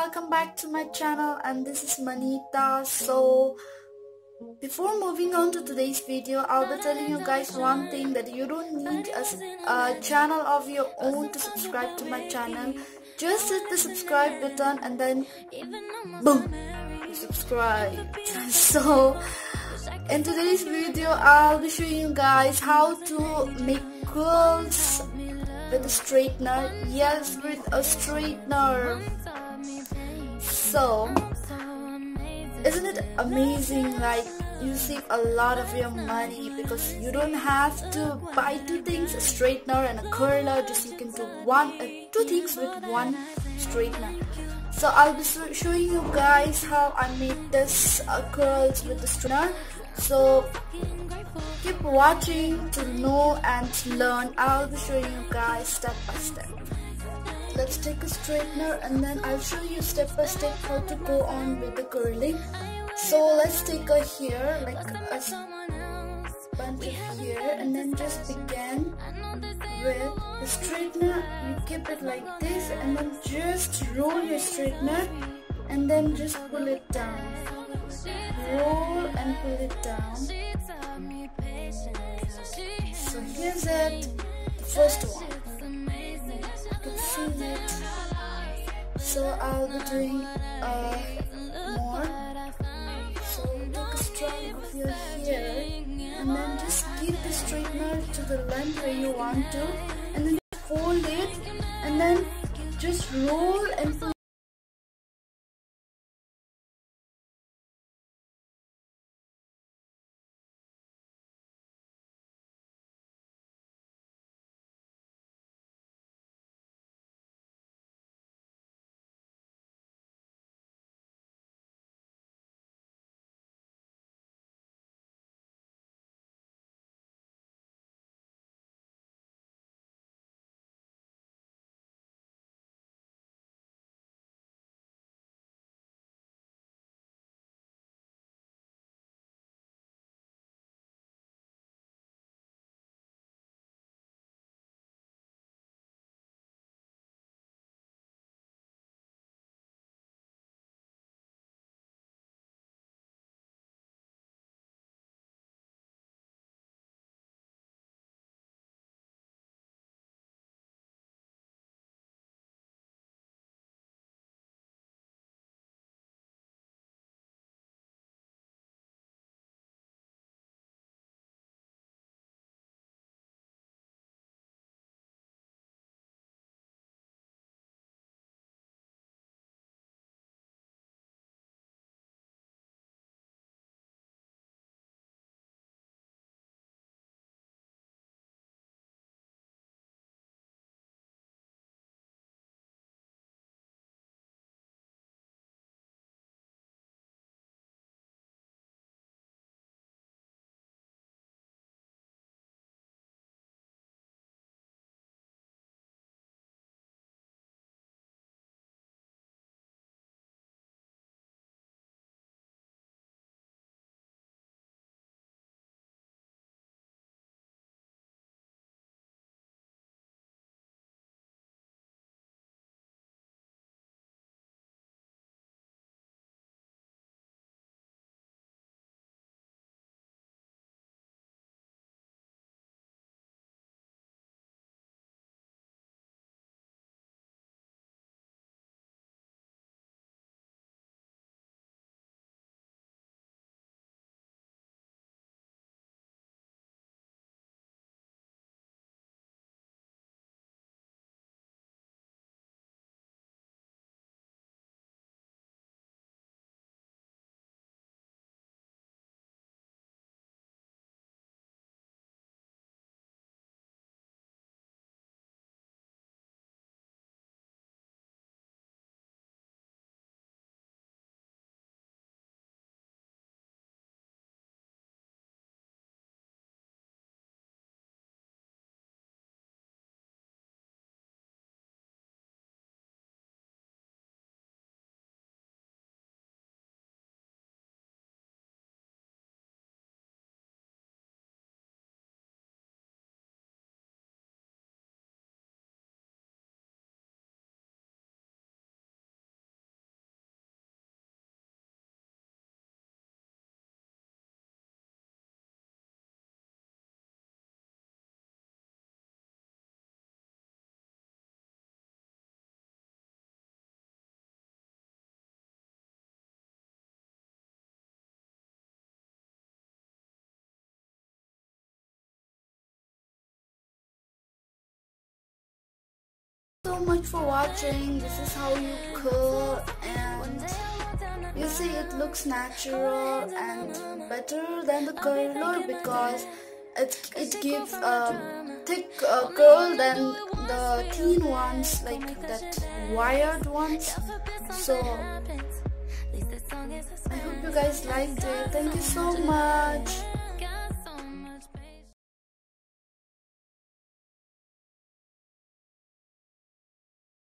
welcome back to my channel and this is Manita. So before moving on to today's video I'll be telling you guys one thing that you don't need a, a channel of your own to subscribe to my channel. Just hit the subscribe button and then boom subscribe. So in today's video I'll be showing you guys how to make curls with a straightener. Yes with a straightener so isn't it amazing like you save a lot of your money because you don't have to buy two things a straightener and a curler just you can do one uh, two things with one straightener. So I'll be showing you guys how I made this uh, curls with the straightener. So keep watching to know and learn. I'll be showing you guys step by step let's take a straightener and then I'll show you step by step how to go on with the curling. So let's take a hair like a bunch of hair and then just begin with the straightener. You keep it like this and then just roll your straightener and then just pull it down. Roll and pull it down. So here's it the first one it so I'll be doing uh, more. So take a strand of your hair and then just keep the straightener to the length where you want to and then fold it and then just roll and much for watching. This is how you curl and you see it looks natural and better than the curler because it, it gives a thick uh, curl than the thin ones like that wired ones. So I hope you guys liked it. Thank you so much